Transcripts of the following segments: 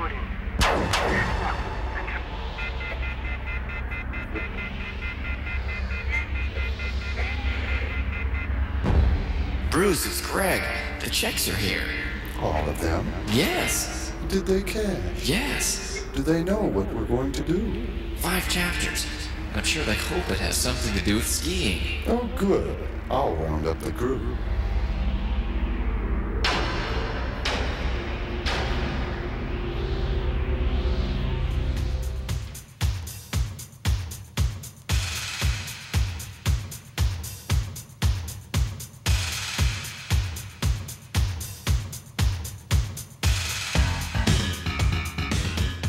recording. Bruce, is Greg. The checks are here. All of them? Yes. Did they cash? Yes. Do they know what we're going to do? Five chapters. I'm sure they hope it has something to do with skiing. Oh, good. I'll round up the crew.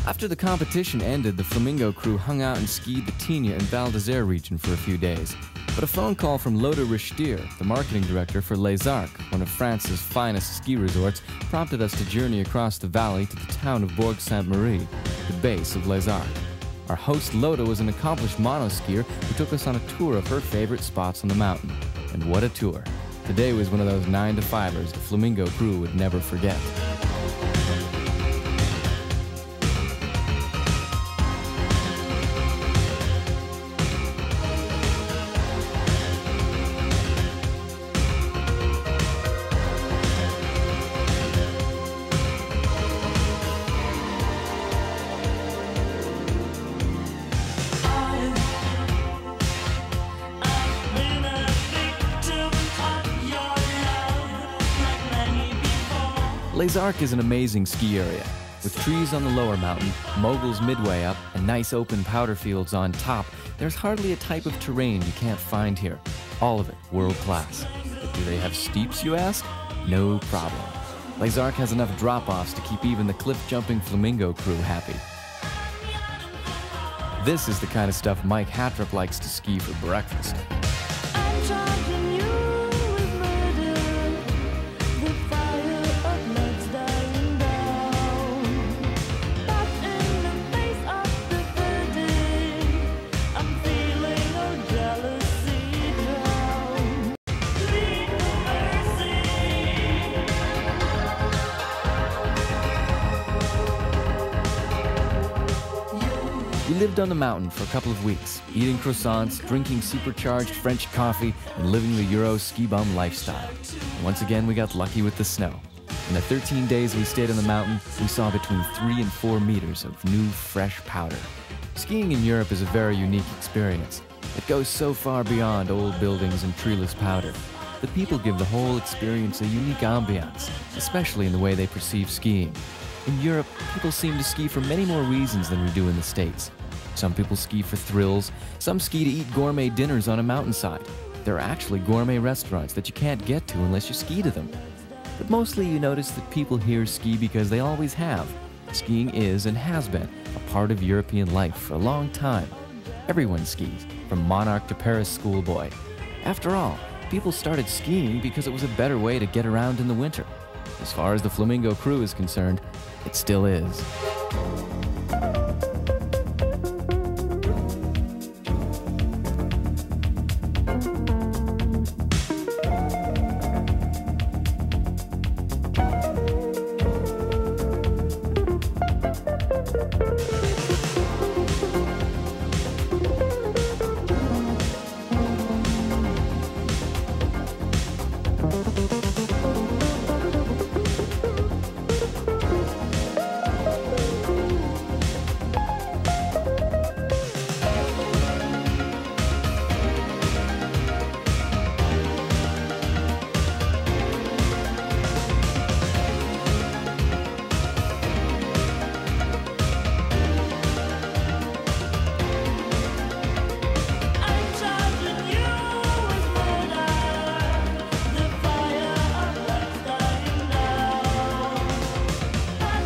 After the competition ended, the Flamingo crew hung out and skied the Tignes and Val d'Isere region for a few days. But a phone call from Loda Richetier, the marketing director for Les Arcs, one of France's finest ski resorts, prompted us to journey across the valley to the town of Bourg Saint Maurice, the base of Les Arcs. Our host Loda was an accomplished monoskier who took us on a tour of her favorite spots on the mountain. And what a tour! Today was one of those 9 to 5ers the Flamingo crew would never forget. Les Arcs is an amazing ski area. With trees on the lower mountain, moguls midway up, and nice open powder fields on top, there's hardly a type of terrain you can't find here. All of it world class. But do they have steeps, you ask? No problem. Les Arcs has enough drop offs to keep even the cliff jumping flamingo crew happy. This is the kind of stuff Mike Hattrup likes to ski for breakfast. Lived on the mountain for a couple of weeks, eating croissants, drinking supercharged French coffee, and living the Euro ski bum lifestyle. Once again, we got lucky with the snow. In the 13 days we stayed on the mountain, we saw between 3 and 4 meters of new, fresh powder. Skiing in Europe is a very unique experience. It goes so far beyond old buildings and treeless powder. The people give the whole experience a unique ambiance, especially in the way they perceive skiing. In Europe, people seem to ski for many more reasons than we do in the States. Some people ski for thrills, some ski to eat gourmet dinners on a mountainside. There are actually gourmet restaurants that you can't get to unless you ski to them. But mostly you notice that people here ski because they always have. Skiing is and has been a part of European life for a long time. Everyone skis, from monarch to Paris schoolboy. After all, people started skiing because it was a better way to get around in the winter. As far as the Flamingo crew is concerned, it still is.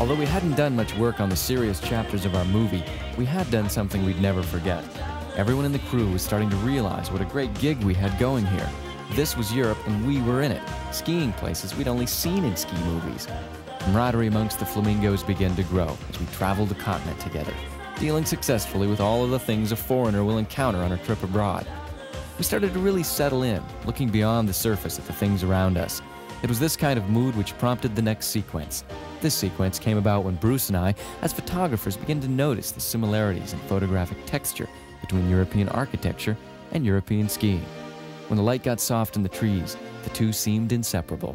Although we hadn't done much work on the serious chapters of our movie, we had done something we'd never forget. Everyone in the crew was starting to realize what a great gig we had going here. This was Europe and we were in it, skiing places we'd only seen in ski movies. Camaraderie amongst the flamingos began to grow as we traveled the continent together, dealing successfully with all of the things a foreigner will encounter on a trip abroad. We started to really settle in, looking beyond the surface at the things around us. It was this kind of mood which prompted the next sequence. This sequence came about when Bruce and I, as photographers, began to notice the similarities in photographic texture between European architecture and European skiing. When the light got soft in the trees, The two seemed inseparable.